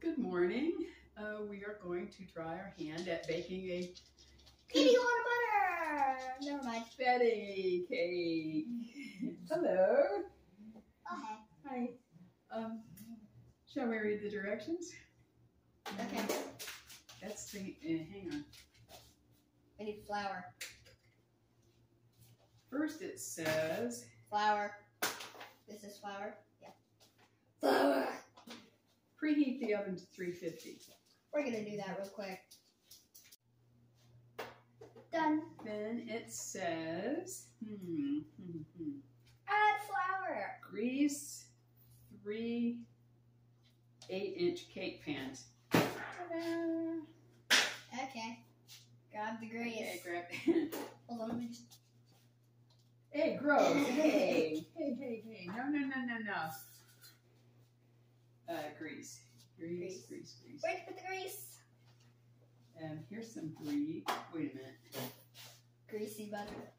Good morning. Uh, we are going to try our hand at baking a Kitty water butter. Never mind. Betty cake. Hello. Okay. Hi. Um, shall we read the directions? Okay. That's the, uh, hang on. We need flour. First it says Flour. This is flour. Yeah. Flour. Preheat the oven to 350. We're gonna do that real quick. Done. Then it says, hmm, hmm, hmm. Add flour. grease three eight inch cake pans. Ta-da. Okay. Grab the grease. Okay, grab. Hold on. Let me just. hey, gross. Hey, hey, hey, hey. No, no, no, no, no. Uh, grease. Grease, Grease. grease, grease. Where'd you put the grease? And here's some grease. Wait a minute. Greasy butter.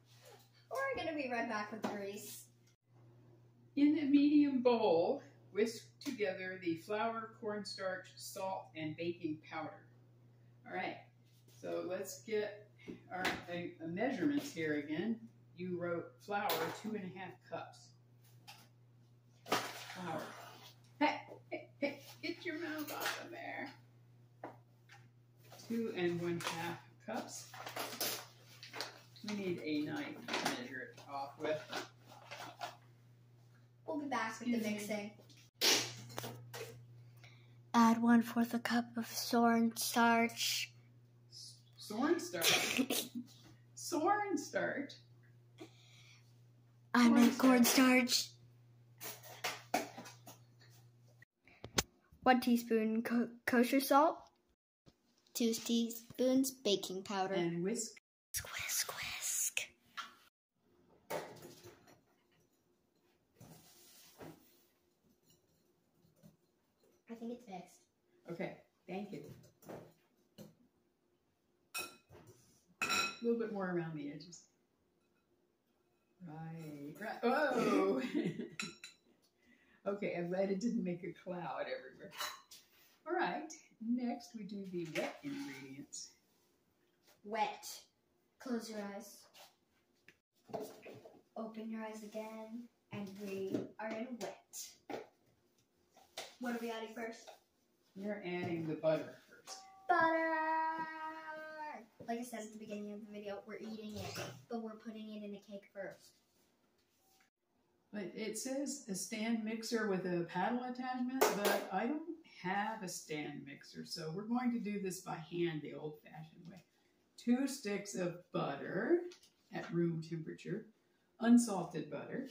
We're gonna be right back with the grease. In a medium bowl, whisk together the flour, cornstarch, salt, and baking powder. All right, so let's get our uh, measurements here again. You wrote flour, two and a half cups. Flour. Get your mouth off of there. Two and one half cups. We need a knife to measure it off with. We'll be back with the Excuse me. mixing. Add one fourth a cup of corn starch. Cornstarch. Cornstarch. I meant Cornstarch. cornstarch. One teaspoon co- kosher salt. Two teaspoons baking powder. And whisk. whisk, whisk. I think it's mixed. Okay, thank you. A little bit more around the edges. Right, right. Oh! okay, I'm glad it didn't make a cloud everywhere. All right, next we do the wet ingredients. Wet. Close your eyes. Open your eyes again, and we are in wet. What are we adding first? We're adding the butter first. Butter! Like I said at the beginning of the video, we're eating it, but we're putting it in a cake first. But it says a stand mixer with a paddle attachment, but I don't have a stand mixer, so we're going to do this by hand the old fashioned way. Two sticks of butter at room temperature, unsalted butter,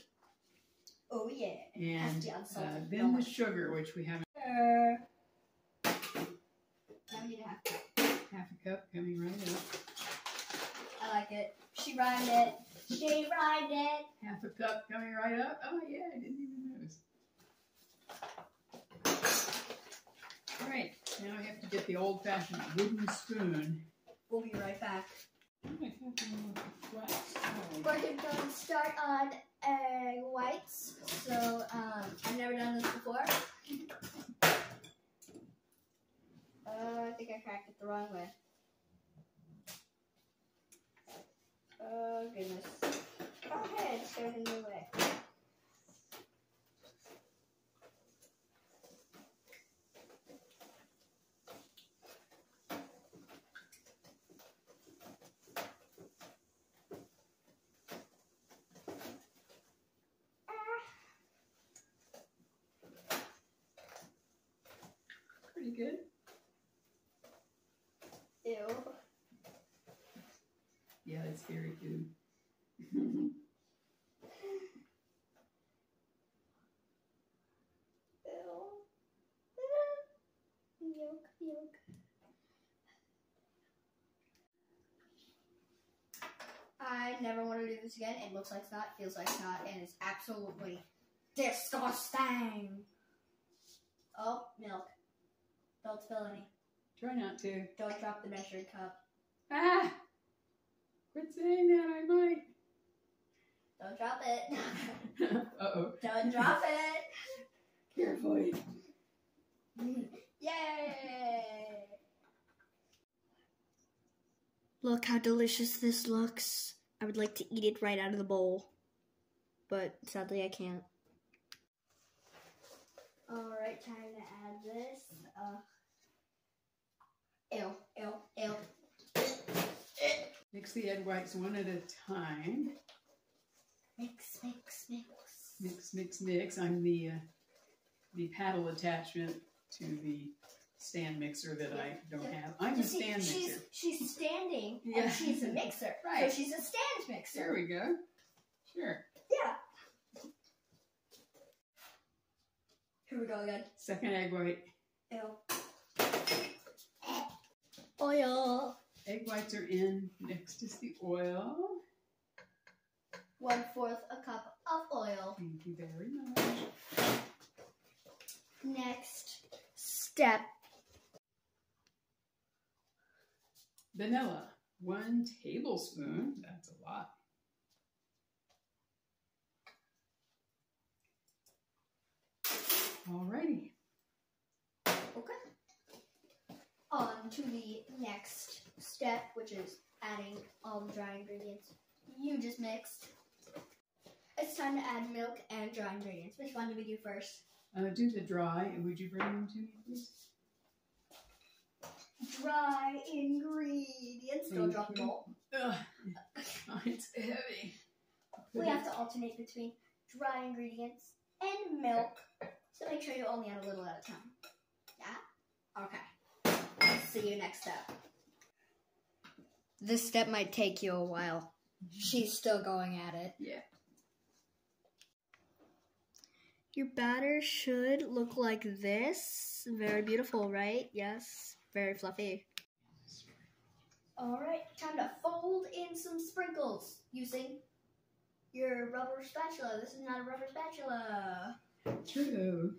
Oh yeah. and uh, then the sugar, which we have Now we need to have half a cup coming right up, I like it. She rhymed it. She rhymed it. half a cup coming right up. Oh, yeah, I didn't even notice. All right, now I have to get the old fashioned wooden spoon. We'll be right back. I have a flat stone. We're going to start on egg whites. So um, I've never done this before. Uh, I think I cracked it the wrong way. Oh goodness. Go ahead, start a new way. Pretty good. Ew. Yeah, it's very good. Ew. Yolk, yolk. I never want to do this again. It looks like it's not, feels like it's not, and it's absolutely disgusting. Oh, milk. Don't spill any. Try not to. Don't drop the measuring cup. Ah! Quit saying that, I might. Don't drop it. Uh-oh. Don't drop it. Carefully. Yay! Look how delicious this looks. I would like to eat it right out of the bowl. But sadly I can't. Alright, time to add this. Uh, ew, ew, ew. Mix the egg whites one at a time. Mix, mix, mix. Mix, mix, mix. I'm the uh, the paddle attachment to the stand mixer that I don't have. I'm You a see, stand she's, mixer. She's standing Yeah. and she's a mixer. Right. So she's a stand mixer. There we go. Sure. Yeah. Here we go again. Second egg white. Ew. Oil. Egg whites are in. Next is the oil. One fourth a cup of oil. Thank you very much. Next step. Vanilla. One tablespoon. That's a lot. Alrighty. Okay. On to the next step, which is adding all the dry ingredients you just mixed. It's time to add milk and dry ingredients. Which one do we do first? Uh, do the dry. And would you bring them to me, please? Dry ingredients. Don't drop the you. bowl. Ugh, it's heavy. We have to alternate between dry ingredients and milk. So make sure you only add a little at a time. Yeah? Okay. See you next step. This step might take you a while. She's still going at it. Yeah. Your batter should look like this. Very beautiful, right? Yes. Very fluffy. Alright, time to fold in some sprinkles using your rubber spatula. This is not a rubber spatula. True.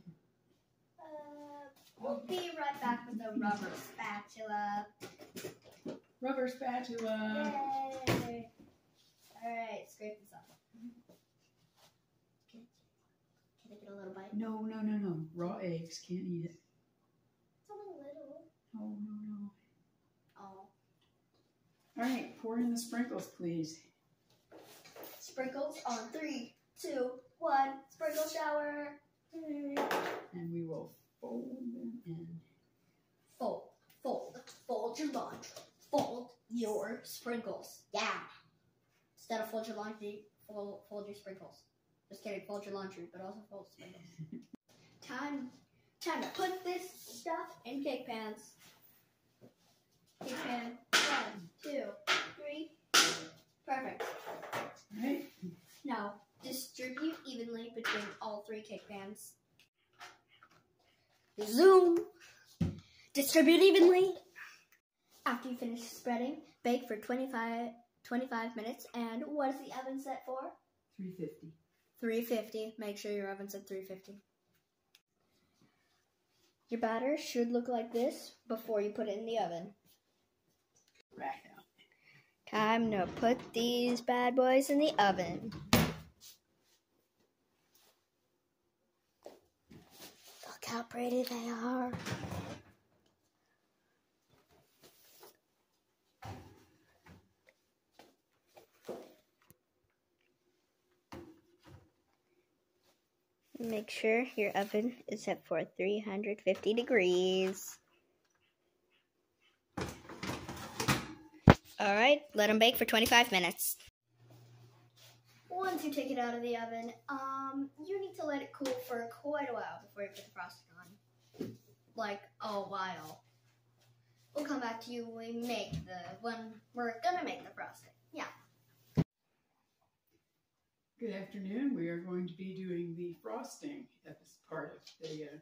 Uh, we'll be right back with the rubber spatula. Rubber spatula. Yay! Alright, scrape this off. Can, can I get a little bite? No, no, no, no. Raw eggs. Can't eat it. It's only a little. Oh, no, no. Oh. All right, pour in the sprinkles, please. Sprinkles on three, two, one. Sprinkle shower. And we will fold them in. Fold, fold, fold your laundry. Fold your sprinkles. Yeah. Instead of fold your laundry, fold, fold your sprinkles. Just kidding, fold your laundry, but also fold sprinkles. time, time to put this stuff in cake pans. Cake pan, one, two, three. Perfect. Now, distribute evenly between all three cake pans. Zoom! Distribute evenly. After you finish spreading, bake for 25, 25 minutes. And what is the oven set for? 350. 350. Make sure your oven's at 350. Your batter should look like this before you put it in the oven. Rack out. Time to put these bad boys in the oven. Look how pretty they are. Make sure your oven is set for 350 degrees. All right, let them bake for 25 minutes. Once you take it out of the oven, um, you need to let it cool for quite a while before you put the frosting on. Like a while. We'll come back to you when we make the when we're gonna make the frosting. Yeah. Good afternoon. We are going to be doing the frosting as part of the uh,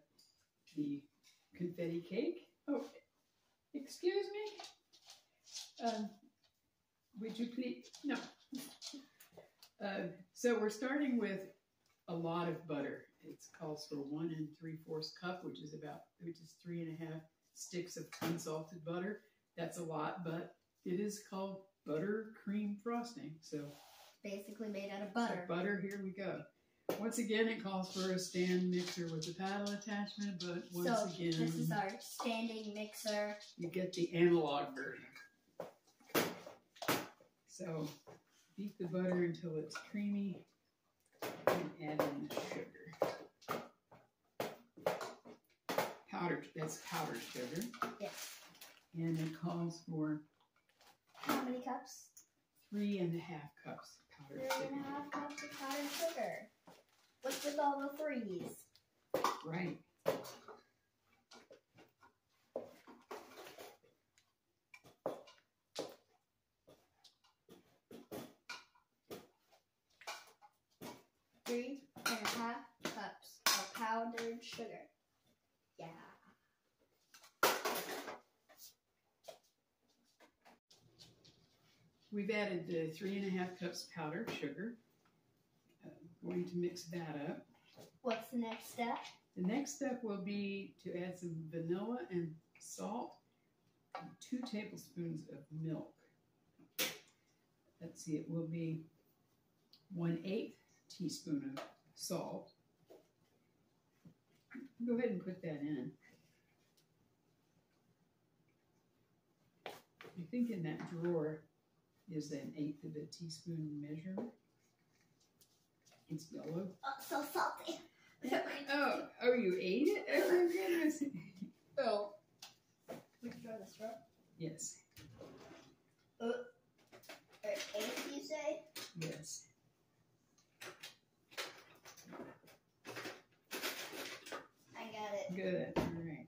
the confetti cake. Oh, excuse me. Um, would you please? No. Uh, so we're starting with a lot of butter. It calls for one and three fourths cup, which is about which is three and a half sticks of unsalted butter. That's a lot, but it is called butter cream frosting. So Basically made out of so butter. butter, here we go. Once again, it calls for a stand mixer with a paddle attachment, but once so again, this is our standing mixer. you get the analog version. So beat the butter until it's creamy and add in the sugar. Powdered, that's powdered sugar. Yes. And it calls for How many cups? three and a half cups of Three powdered and a sugar. half cups of powdered sugar. What's with all the threes? Right. Three and a half cups of powdered sugar. Yeah. We've added the three and a half cups powdered sugar. Uh, going to mix that up. What's the next step? The next step will be to add some vanilla and salt and two tablespoons of milk. Let's see, it will be one eighth teaspoon of salt. Go ahead and put that in. I think in that drawer is an eighth of a teaspoon measure. It's yellow. Oh, so salty. Oh, oh, you ate it? Oh my goodness. Oh. We can try this, right? Yes, Uh, Or eight, you say? yes. I got it. Good. All right.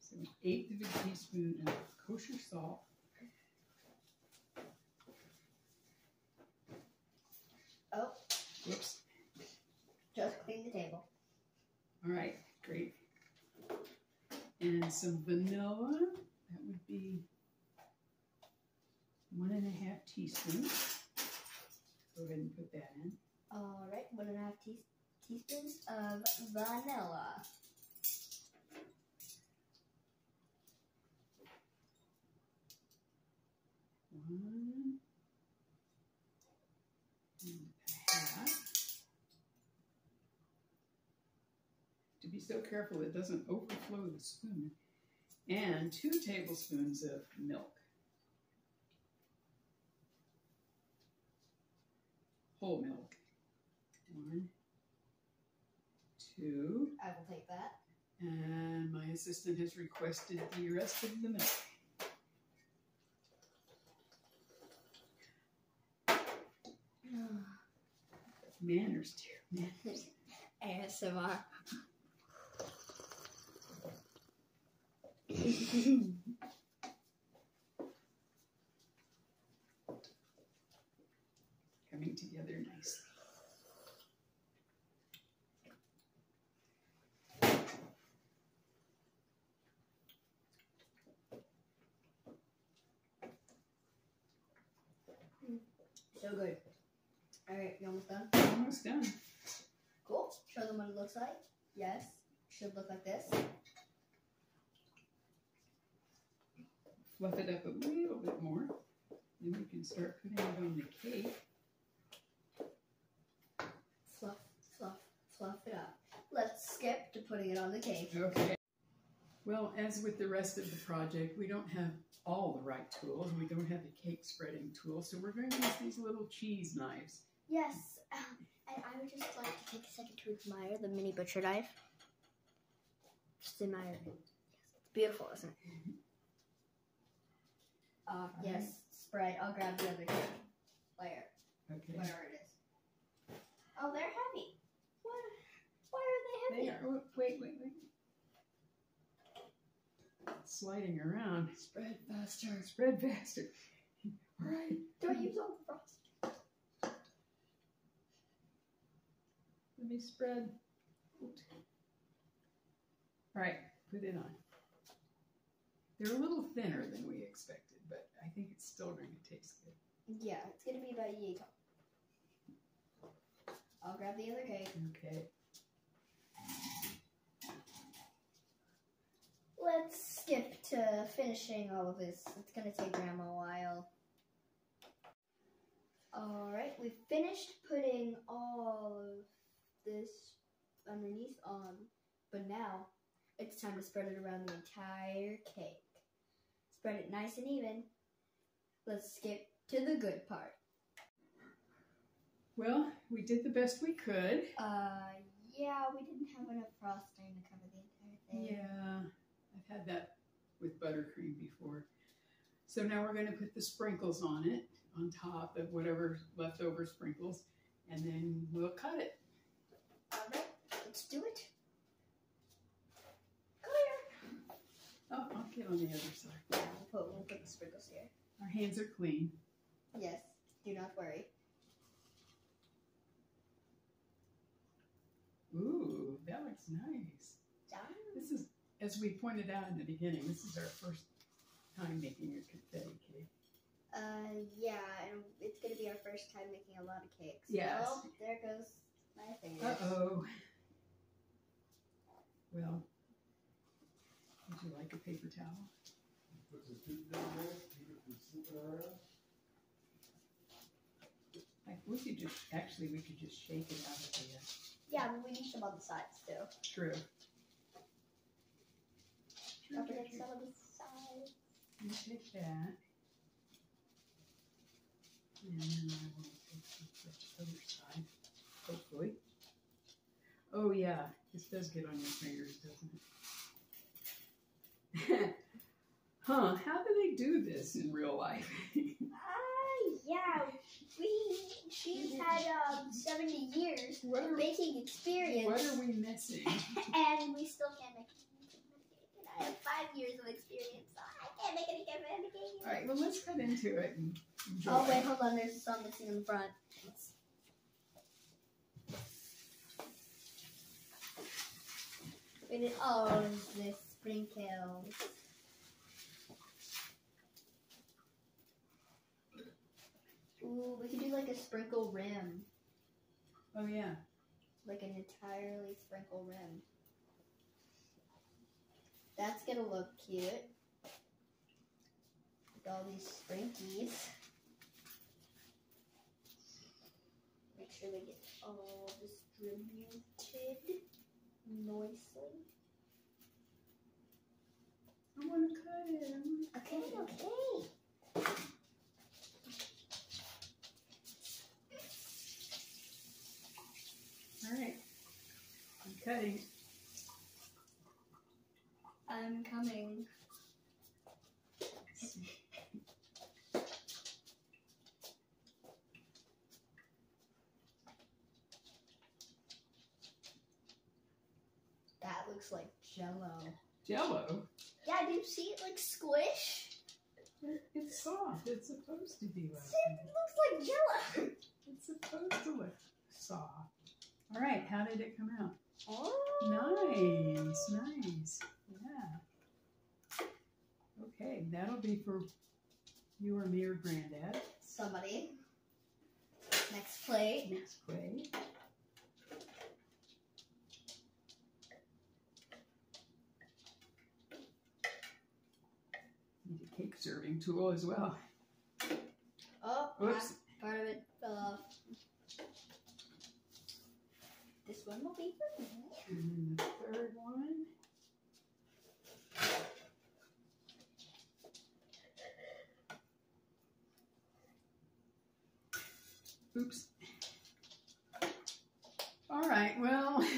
So an eighth of a teaspoon of kosher salt. Oh, Whoops. just clean the table. All right, great. And some vanilla. That would be one and a half teaspoons. Go ahead and put that in. All right, one and a half tea- teaspoons of vanilla. One and a half. To be so careful it doesn't overflow the spoon. And two tablespoons of milk. Whole milk. One, two, I will take that. and my assistant has requested the rest of the milk. Manners, dear, manners. ASMR. Coming together nicely. so good. All right, you almost done? Almost done. Cool. Show them what it looks like. Yes. Should look like this. Fluff it up a little bit more. Then we can start putting it on the cake. Fluff, fluff, fluff it up. Let's skip to putting it on the cake. Okay. Well, as with the rest of the project, we don't have all the right tools. We don't have the cake spreading tool, so we're going to use these little cheese knives. Yes. Um, and I would just like to take a second to admire the mini butcher knife. Just admire it. Yes. It's beautiful, isn't it? Uh, yes. Spread. I'll grab the other cake layer. Okay. Whatever it is. Oh, they're heavy. What? Why are they heavy? They are, wait, wait, wait. Sliding around. Spread faster. Spread faster. All right. Don't use all the frost. Let me spread. Oops. All right, put it on. They're a little thinner than we expected, but I think it's still going to taste good. Yeah, it's gonna be about yay tall. I'll grab the other cake. Okay. Let's skip to finishing all of this. It's gonna take Grandma a while. Alright, we've finished putting all of this underneath on, but now it's time to spread it around the entire cake. Spread it nice and even. Let's skip to the good part. Well, we did the best we could. Uh, yeah, we didn't have enough frosting to cover the entire thing. Yeah, I've had that with buttercream before. So now we're going to put the sprinkles on it, on top of whatever leftover sprinkles, and then we'll cut it. Alright, let's do it. Come here. Oh, I'll get on the other side. We'll put, we'll put the sprinkles here. Our hands are clean. Yes, do not worry. Ooh, that looks nice. Done. This is, as we pointed out in the beginning, this is our first time making a confetti cake. Uh, yeah, and it's gonna be our first time making a lot of cakes. Yes. Oh, there goes my finger. Uh oh. Well, would you like a paper towel? Put the tube down there, keep it from slipping around. Like we could just actually we could just shake it out of the Yeah, but we need some on the sides too. true. Don't forget some on the sides. You take that. And then I will take the other side, hopefully. Oh yeah, this does get on your fingers, doesn't it? huh, how do they do this in real life? Ah, yeah. We she's had um seventy years What of are- baking experience, what are we missing? and we still can't make. And I have five years of experience, so I can't make any cake. Alright, well let's cut into it. Oh wait, hold on. There's some missing in the front. Wait, it- oh, the sprinkles. Ooh, we could do like a sprinkle rim, Oh yeah. like an entirely sprinkle rim. That's gonna look cute. With all these sprinkies. Make sure they get all distributed nicely. I wanna cut it. I wanna cut Okay, it. okay. Alright. I'm cutting. I'm coming. That looks like jello. Jello. Yeah, do you see it like squish? It's soft. It's supposed to be like it looks like jello. It's supposed to look soft. All right, how did it come out? Oh. Nice, nice. Yeah. Okay, that'll be for you or me or Granddad. Somebody. Next plate. Next plate. Cake serving tool as well. Oh, Oops. part of it fell off. This one will be for me. And then the third one. Oops. All right, well,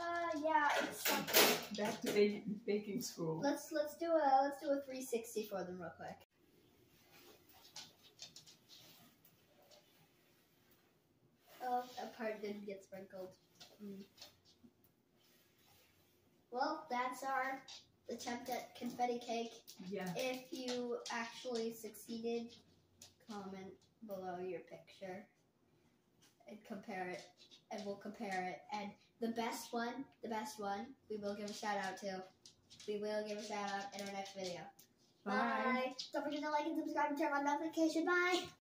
Uh, yeah, it's something. back to baking, baking school. Let's let's do a let's do a 360 for them real quick. Oh, that part didn't get sprinkled. Hmm. Well, that's our attempt at confetti cake. Yeah, If you actually succeeded, comment below your picture and compare it, and we'll compare it. And the best one, the best one, we will give a shout out to. We will give a shout out in our next video. Bye. Don't forget to like and subscribe and turn on notification. Bye.